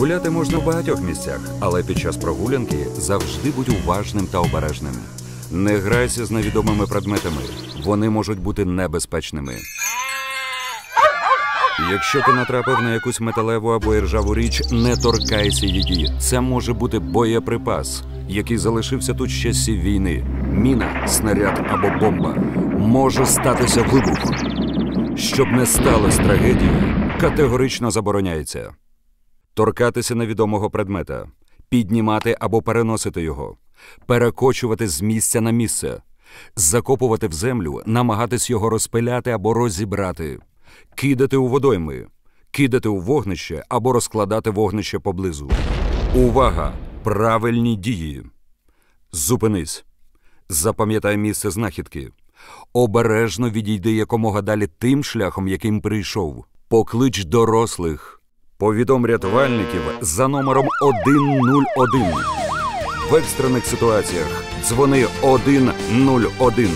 Гуляти можна в багатьох місцях, але під час прогулянки завжди будь уважним та обережним. Не грайся з невідомими предметами, вони можуть бути небезпечними. Якщо ти натрапив на якусь металеву або іржаву річ, не торкайся її. Це може бути боєприпас, який залишився тут з часів війни. Міна, снаряд або бомба. Може статися вибух. Щоб не сталося трагедії, категорично забороняється. Торкатися невідомого предмета, піднімати або переносити його, перекочувати з місця на місце, закопувати в землю, намагатись його розпиляти або розібрати, кидати у водойми, кидати у вогнище або розкладати вогнище поблизу. Увага! Правильні дії. Зупинись. Запам'ятай місце знахідки. Обережно відійди якомога далі тим шляхом, яким прийшов. Поклич дорослих. Повідом рятувальників за номером 101. В екстрених ситуаціях дзвони 101.